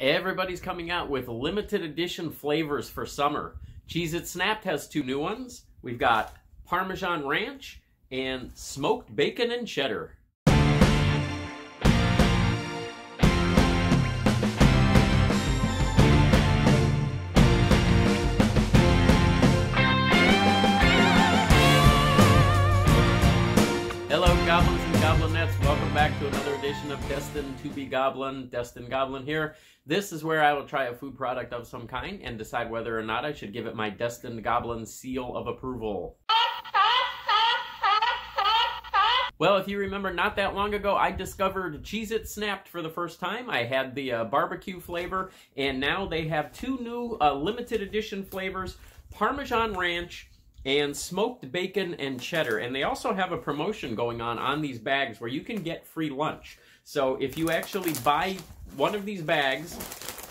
Everybody's coming out with limited edition flavors for summer. Cheez It Snap'd has two new ones. We've got Parmesan Ranch and Smoked Bacon and Cheddar. Hello, goblins and goblinettes. Welcome back to another edition of Destined to be Goblin. Destined Goblin here. This is where I will try a food product of some kind and decide whether or not I should give it my Destined Goblin seal of approval. Well, if you remember, not that long ago, I discovered Cheez It Snap'd for the first time. I had the uh, barbecue flavor, and now they have two new uh, limited edition flavors Parmesan Ranch and smoked bacon and cheddar. And they also have a promotion going on on these bags where you can get free lunch. So if you actually buy one of these bags,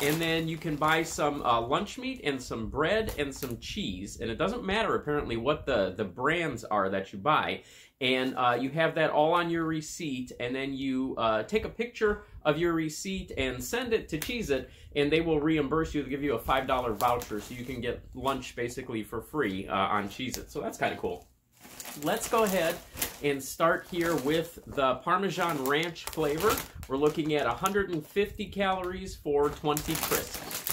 and then you can buy some uh, lunch meat and some bread and some cheese. And it doesn't matter apparently what the, the brands are that you buy. And uh, you have that all on your receipt, and then you uh, take a picture of your receipt and send it to Cheez It, and they will reimburse you. They'll give you a $5 voucher so you can get lunch basically for free uh, on Cheez It. So that's kind of cool. Let's go ahead and start here with the Parmesan Ranch flavor. We're looking at 150 calories for 20 crisps.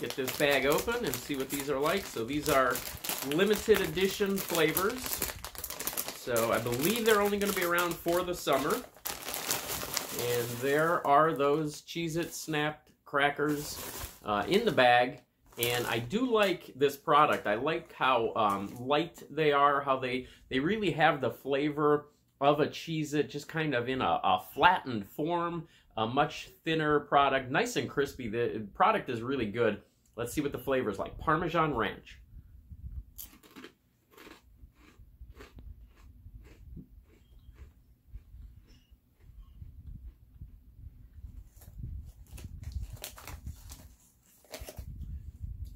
Get this bag open and see what these are like. So these are limited edition flavors. So I believe they're only going to be around for the summer. And there are those Cheez It Snap'd crackers uh, in the bag. And I do like this product. I like how um, light they are, how they, they really have the flavor of a Cheez It just kind of in a, a flattened form, a much thinner product, nice and crispy. The product is really good. Let's see what the flavor is like. Parmesan Ranch.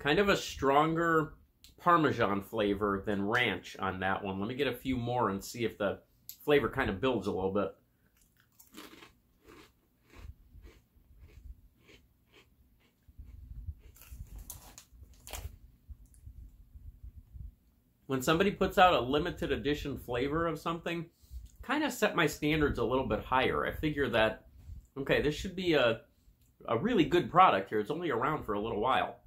Kind of a stronger Parmesan flavor than ranch on that one. Let me get a few more and see if the flavor kind of builds a little bit. When somebody puts out a limited edition flavor of something, kind of set my standards a little bit higher. I figure that, okay, this should be a, a really good product here. It's only around for a little while.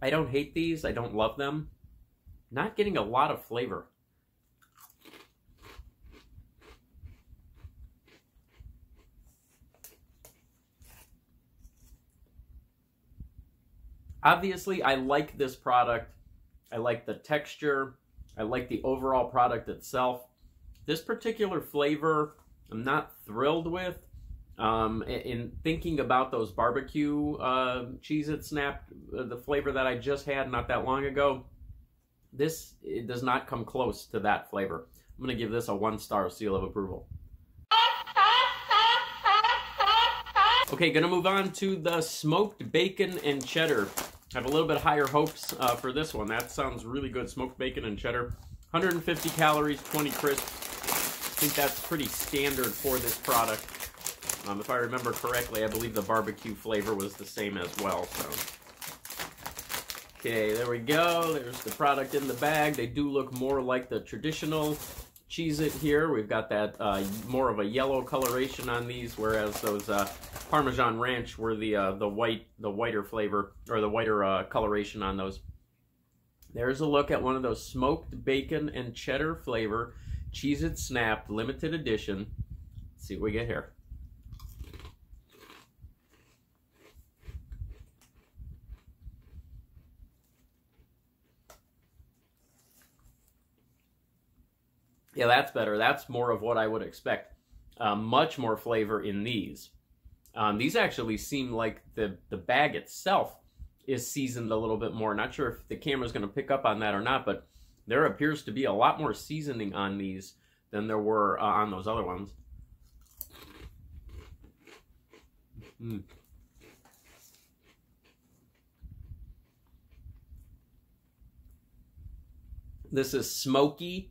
I don't hate these. I don't love them. Not getting a lot of flavor. Obviously, I like this product. I like the texture. I like the overall product itself. This particular flavor, I'm not thrilled with. Um, in thinking about those barbecue uh, Cheez It Snap, the flavor that I just had not that long ago, this it does not come close to that flavor. I'm going to give this a one star seal of approval. Okay, gonna move on to the smoked bacon and cheddar. I have a little bit higher hopes uh, for this one. That sounds really good. Smoked bacon and cheddar. 150 calories, 20 crisp. I think that's pretty standard for this product. Um, if I remember correctly, I believe the barbecue flavor was the same as well. So, okay, there we go. There's the product in the bag. They do look more like the traditional Cheez It here. We've got that uh, more of a yellow coloration on these, whereas those uh, Parmesan Ranch were the uh, the white, the whiter flavor or the whiter uh, coloration on those. There's a look at one of those smoked bacon and cheddar flavor Cheez It Snap limited edition. Let's see what we get here. Yeah, that's better. That's more of what I would expect. Uh, much more flavor in these. Um, these actually seem like the, the bag itself is seasoned a little bit more. Not sure if the camera's going to pick up on that or not, but there appears to be a lot more seasoning on these than there were uh, on those other ones. Mm. This is smoky.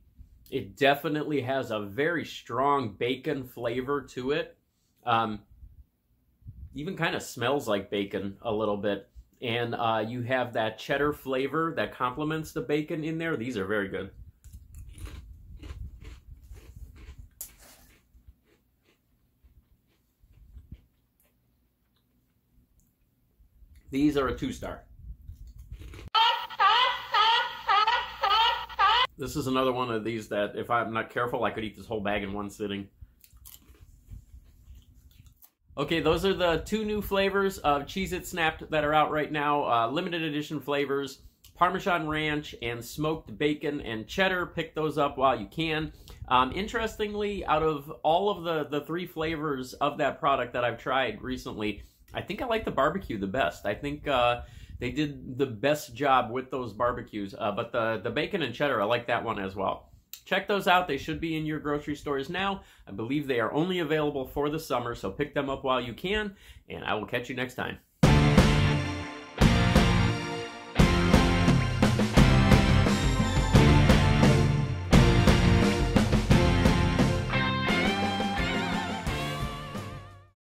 It definitely has a very strong bacon flavor to it. Um, even kind of smells like bacon a little bit. And uh, you have that cheddar flavor that complements the bacon in there. These are very good. These are a two star. This is another one of these that if I'm not careful, I could eat this whole bag in one sitting. Okay, those are the two new flavors of Cheez-It Snap'd that are out right now. Uh, limited edition flavors, Parmesan Ranch and smoked bacon and cheddar. Pick those up while you can. Um, interestingly, out of all of the, the three flavors of that product that I've tried recently, I think I like the barbecue the best. I think uh, they did the best job with those barbecues. Uh, but the, the bacon and cheddar, I like that one as well. Check those out. They should be in your grocery stores now. I believe they are only available for the summer, so pick them up while you can, and I will catch you next time.